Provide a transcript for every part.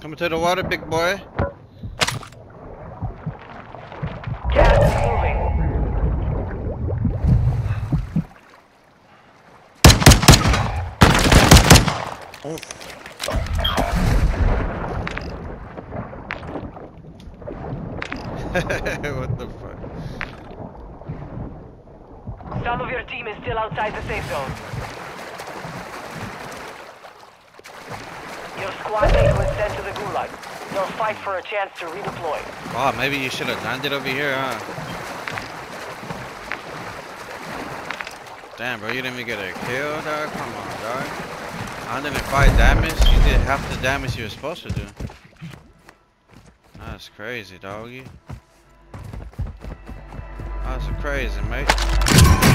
Coming to the water, big boy. Gas what the fuck? Some of your team is still outside the safe zone. Your squad mate was sent to the They'll fight for a chance to redeploy. Oh, maybe you should have landed over here, huh? Damn, bro, you didn't even get a kill, dog. Come on, dog. 105 damage. You did half the damage you were supposed to do. That's crazy, doggy. That's crazy, mate.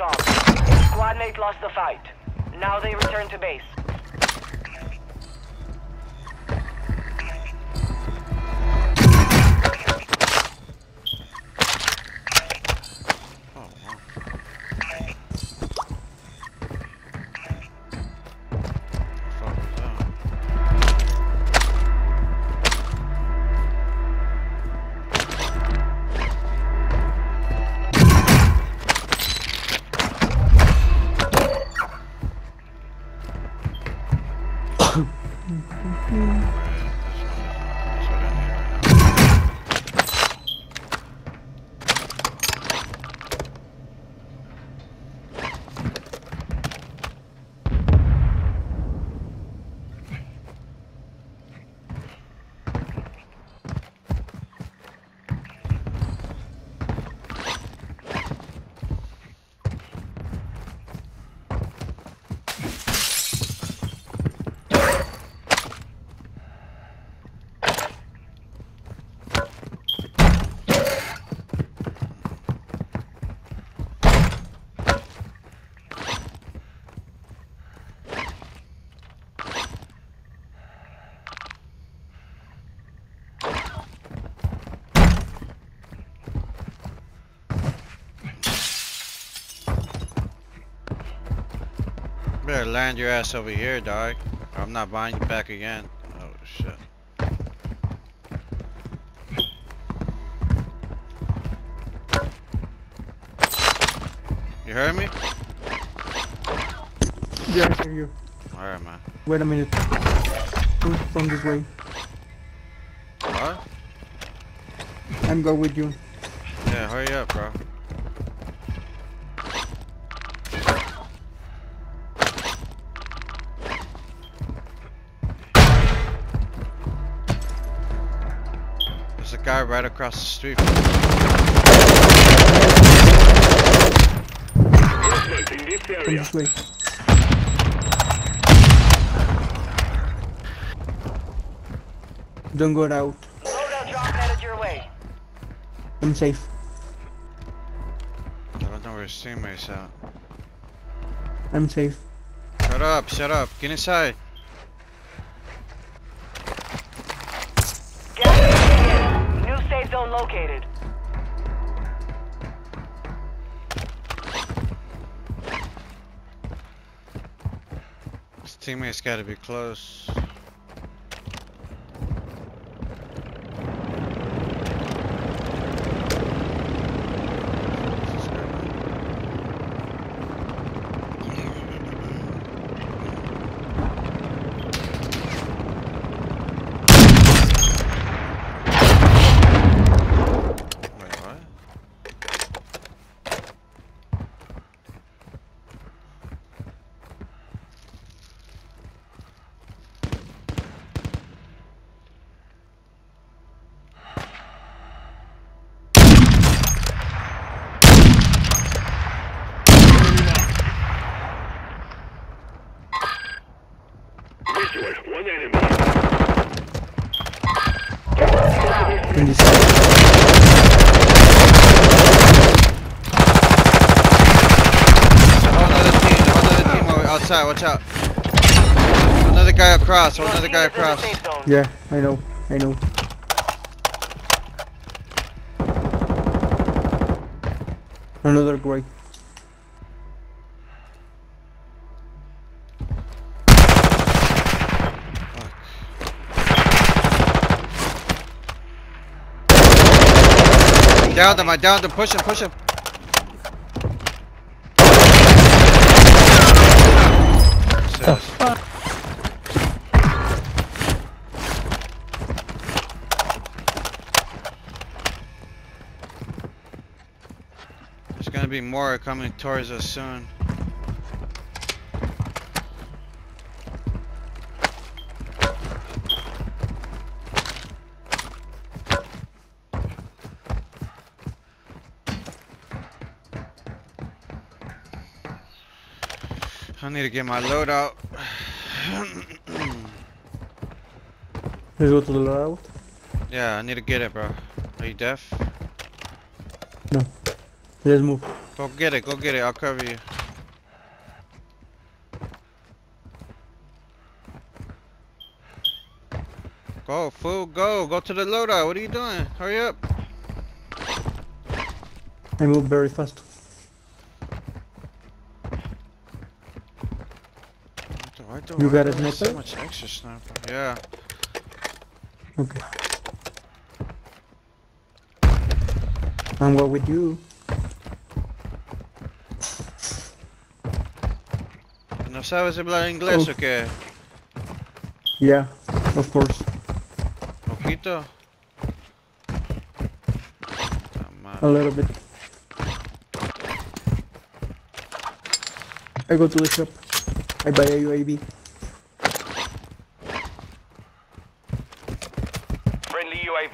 Job. Lost the fight. Now they return to base. Better land your ass over here, dog. I'm not buying you back again. Oh shit. You heard me? Yeah, I hear you. Alright, man. Wait a minute. Come from this way. What? I'm going with you. Yeah, hurry up, bro. Guy right across the street. In this area. this way. Don't go out. Loadout drop headed your way. I'm safe. I don't know where his teammates at. I'm safe. Shut up, shut up. Get inside. Zone located. His teammates gotta be close. Wait, what? One enemy. In this side. Oh, another team, another team over watch out. Another guy across, another guy is in the across. Yeah, I know. I know. Another great. Down them, I downed them, push him, push him. Jesus. There's gonna be more coming towards us soon. I need to get my load out. Let's go to the loadout. yeah, I need to get it, bro. Are you deaf? No. Let's move. Go get it, go get it. I'll cover you. Go, fool, go. Go to the loadout. What are you doing? Hurry up. I move very fast. Do You I got a have So much extra sniper. Yeah. Okay. I'm go with you. ¿No sabes hablar inglés Oh. o qué? Yeah, of course. Poquito. A little bit. I go to the shop. I buy a UAV.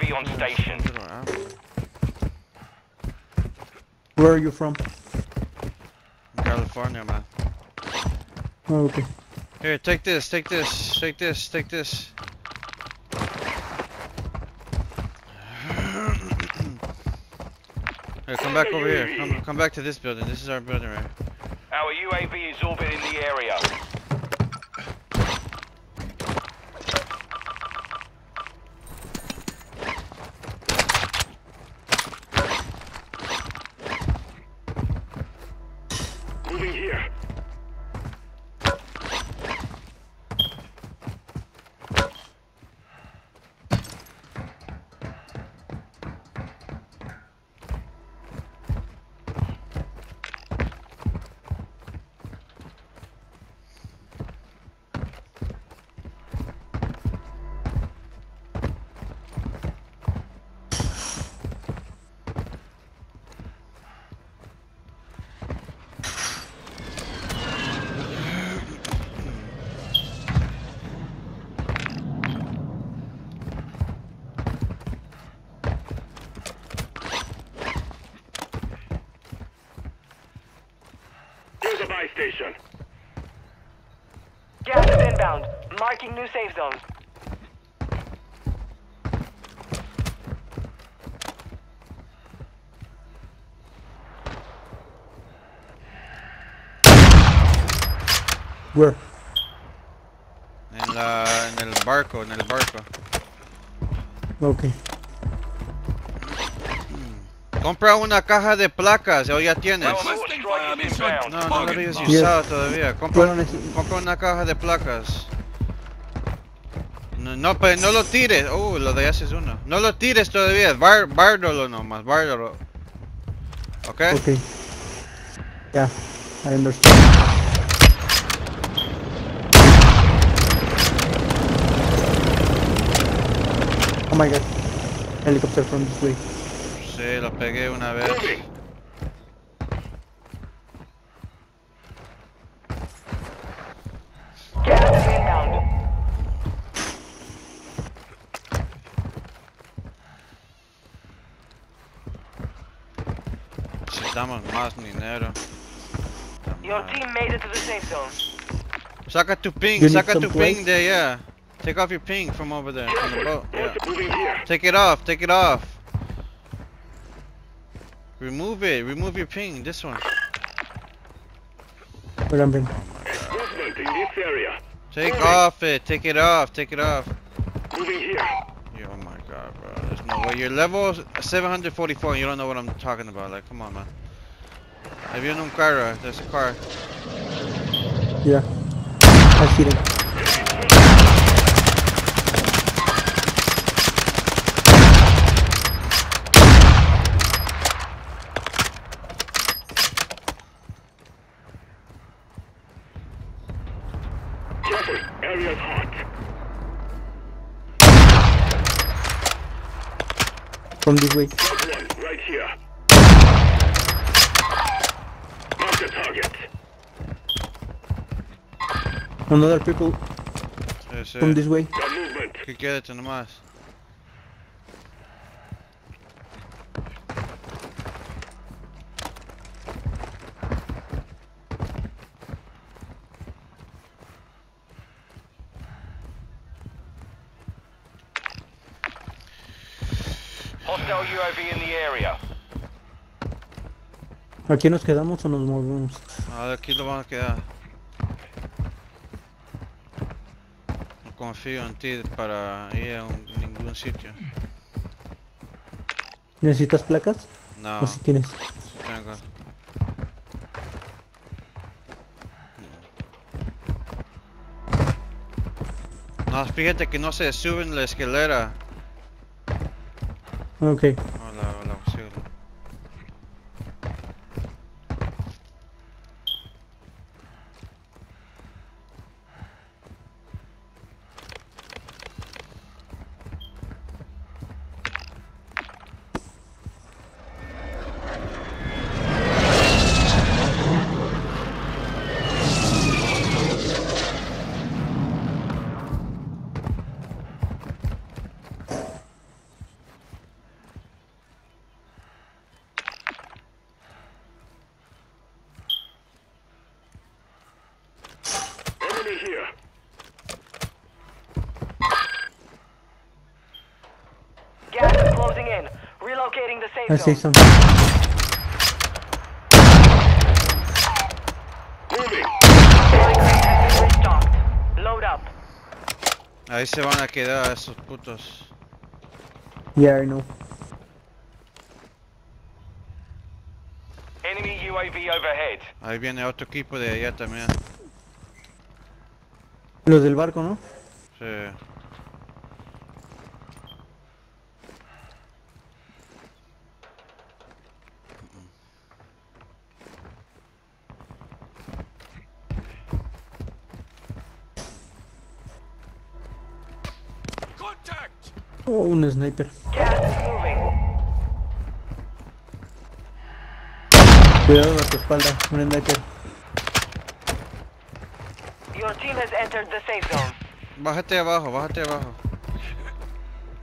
UAV on station. Where are you from? California, man. Oh, okay. Here, take this, take this, take this, take this. Here, come back over here. Come, come back to this building. This is our building right. Our UAV is orbiting the area. Station. Gas is inbound. Marking new safe zone. Where? En, la, en el barco, en el barco. Okay. Compra una caja de placas, o ya tienes. Inbound. No, no lo habías Yes. usado todavía. Compra, una caja de placas. No, no, pero no lo tires. Uh, lo de hace es uno. No lo tires todavía. Bar, bárdalo nomás, bárdalo. ¿Ok? Okay. Yeah, I understand. Oh my god. Helicopter from this way. Sí, lo pegué una vez. Gas is inbound. Necesitamos más dinero. Your team made it to the safe zone. Saca tu ping, You need saca some tu ping de allá. Take off your ping from over there, from the boat. Yeah. Also moving here. Take it off, take it off. Remove it, remove your ping, this one. Where I'm been. Movement in this area. Take Moving. off it, take it off, take it off. Moving here. Yo, oh my god, bro. There's no way. You're level 744 and you don't know what I'm talking about. Like, come on, man. Have you un carro? There's a car. Yeah. I see them. This way. Got one right here. Mark the target. Another people Sí, sí. from this way. Got movement. Que quédate nomás. Hostile UAV in the area. ¿Aquí nos quedamos o nos movemos? Ah, aquí lo van a quedar. No confío en ti para ir a un- ningún sitio. ¿Necesitas placas? No, ¿O si tienes? tengo. No, fíjate que no se suben la escalera. Ok. Hola, hola, auxilio. Enemy here. Gas is closing in. Relocating the safe I see zone. some. Moving. Supply crate has been restocked. Load up. Ahí se van a quedar esos putos. Yeah, I know. Enemy UAV overhead. Ahí viene otro equipo de allá también. Los del barco, ¿no? Sí. Oh, un sniper. Gas is moving. Cuidado a tu espalda, un sniper. Your team has entered the safe zone. Bájate abajo, bájate abajo.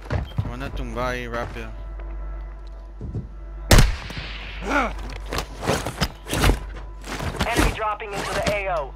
Te van a tumbar ahí rápido. Enemy dropping into the AO.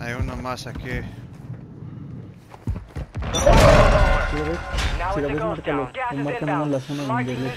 Hay uno más aquí. Si lo ves, si lo ves, márcalo. En la zona donde le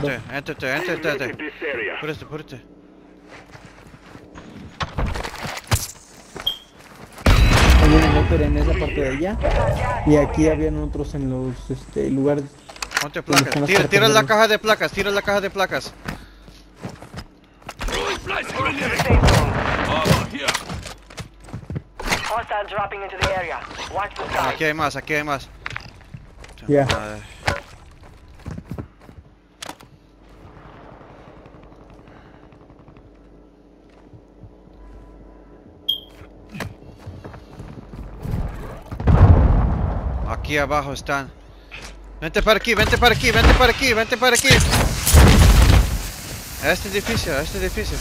The enterte, enterte, enterte, enterte. this area. Púrate, púrate. Hay un sniper en esa parte de allá. Y aquí habían otros en los este, lugares. Ponte ¿Dónde placas. Tira, tira la caja de placas, tira la caja de placas. Aquí hay más, aquí hay más. Ya. Madre. Aquí abajo están. Vente para aquí, vente para aquí, vente para aquí, vente para aquí. Este edificio, a este edificio.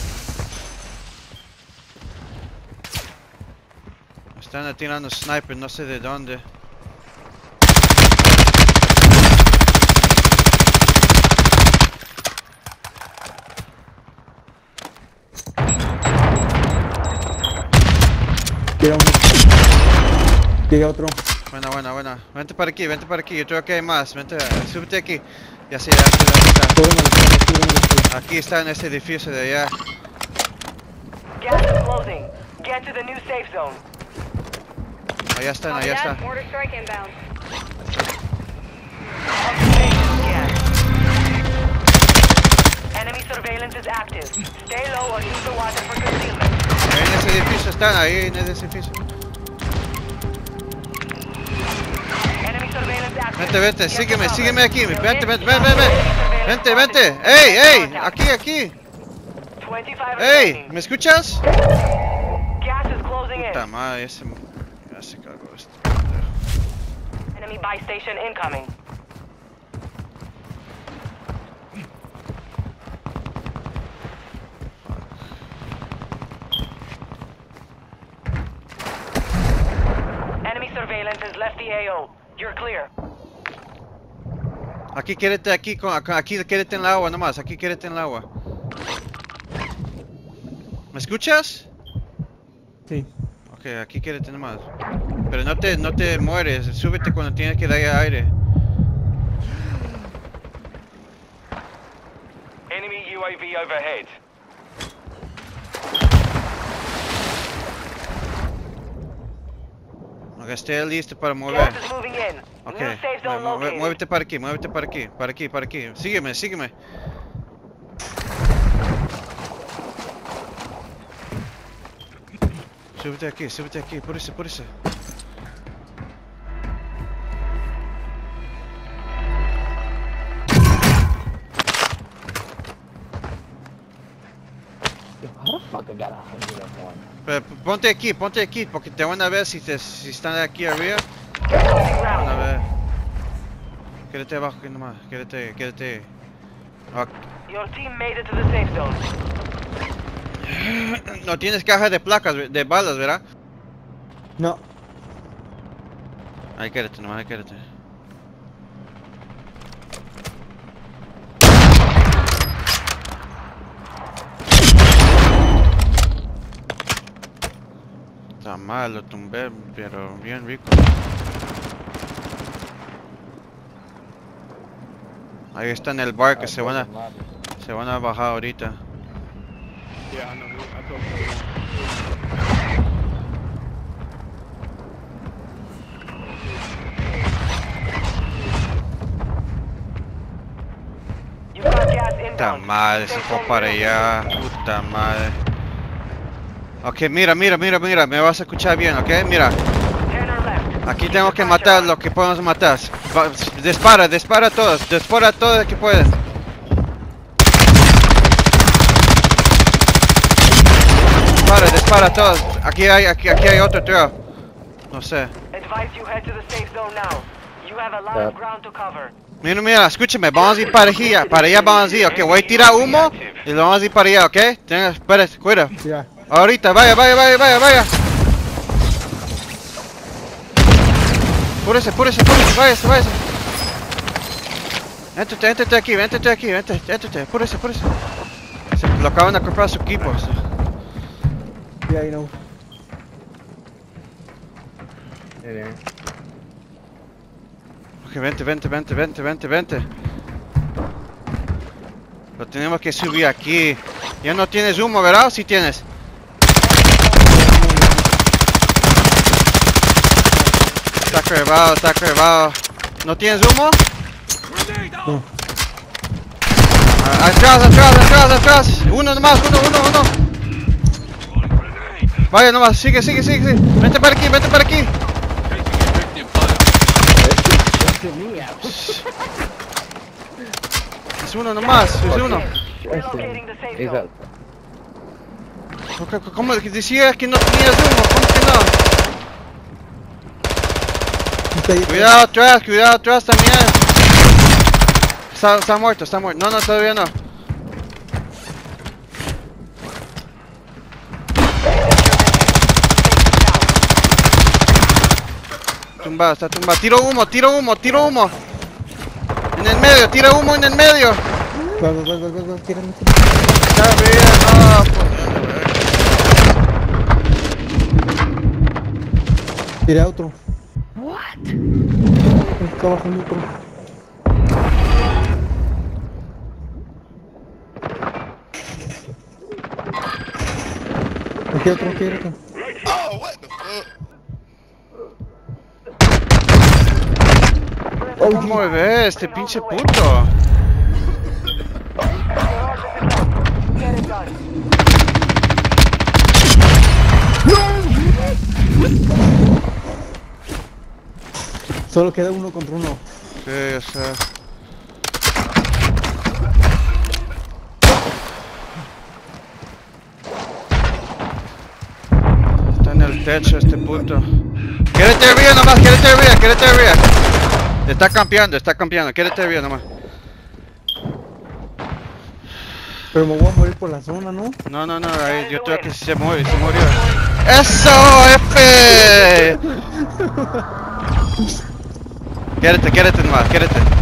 Están tirando sniper, no sé de dónde. Tira uno. Tira otro. Buena, buena, buena. Vente para aquí, vente para aquí. Yo creo que hay más. Vente, súbete aquí. Ya sé, ya sé dónde está. Aquí está en este edificio de allá. Gas is closing. Get to the new safe zone. Allá están, allá están. Mortar strike inbound. Observation scan. Enemy surveillance is active. Stay low or use the water for concealment. Ahí en ese edificio están, ahí en ese edificio. Vente, vente, sígueme, sígueme aquí. Vente, vente, shot. ven, ven, ven. Surveillance Vente, vente. spotted. ¡Ey, ey! Aquí, aquí. 25 ¡Ey! ¿Me escuchas? Puta madre, ese... Ya se cagó esto. Enemy buy station incoming. Enemy surveillance has left the AO. You're clear. Aquí quédate aquí, con, aquí quédate en el agua nomás, aquí quédate en el agua. ¿Me escuchas? Sí. Ok, aquí quédate nomás. Pero no te, no te mueres, súbete cuando tienes que dar aire. Enemy UAV overhead. Esté listo para mover. Ok, New safe zone mu- mu- located. muévete para aquí, muévete para aquí, para aquí, para aquí. Sígueme, sígueme. Súbete aquí, súbete aquí, por eso, por eso. Pero ponte aquí, ponte aquí, porque te van a ver si, te, si están aquí arriba. Van a ver. Quédate abajo aquí nomás, quédate, quédate. Ok. Your team made it to the safe zone. No tienes caja de placas, ve- de balas, ¿verdad? No. Ahí quédate nomás, ahí quédate. Está mal, lo tumbé, pero bien rico. Ahí está en el bar que se van a, se van a bajar ahorita. Puta madre, se fue para allá. Puta madre. Ok, mira, mira, mira, mira. Me vas a escuchar bien, ok? Mira. Aquí tengo que matar lo que podemos matar. Va- Dispara, dispara a todos. Dispara a todos que pueden. Dispara, dispara. a todos. Aquí hay, aquí, aquí hay otro tiro. No sé. Mira, mira, escúchame, vamos a ir para allá, para allá vamos a ir, ok, voy a tirar humo y lo vamos a ir para allá, ok, tenga, espérate, cuida. Ahorita, vaya, vaya, vaya, vaya, vaya. Púrese, púrese, púrese, váyase, váyase. Éntrate, éntrate aquí, éntrate aquí, éntrate, éntrate, púrese, púrese. Se lo acaban de comprar su equipo. Ya, ahí no. Miren. Ok, vente, vente, vente, vente, vente, vente. Lo tenemos que subir aquí. Ya no tienes humo, ¿verdad? Sí tienes. Está curvado, está curvado. ¿No tienes humo? No. Ah, atrás, atrás, atrás, atrás. Uno nomás, uno, uno, uno. Vaya nomás, sigue, sigue, sigue, sigue. Vente para aquí, vente para aquí. Es uno nomás, es uno. ¿Cómo- ¿Cómo decías que no tenías humo? ¿Cómo que no? Cuidado atrás, cuidado atrás también. Está, está muerto, está muerto. No, no, todavía no. Tumbado, está tumbado. Tiro humo, tiro humo, tiro humo. En el medio, tira humo en el medio. Va, tírame, tírame. Está bien, no, pues. Tiré a otro. What? Bajando otro. Aquí otro, aquí otro. ¿Cómo ve este pinche puto? Solo queda uno contra uno. Sí, o sea. Está en el techo este puto. Quédate arriba nomás, quédate arriba, quédate arriba. Está campeando, está campeando, quédate arriba nomás. Pero me voy a morir por la zona, ¿no? No, no, no, ahí, yo creo que se murió, se murió. ¡Eso, F! Get it, get it in, man. Get it in.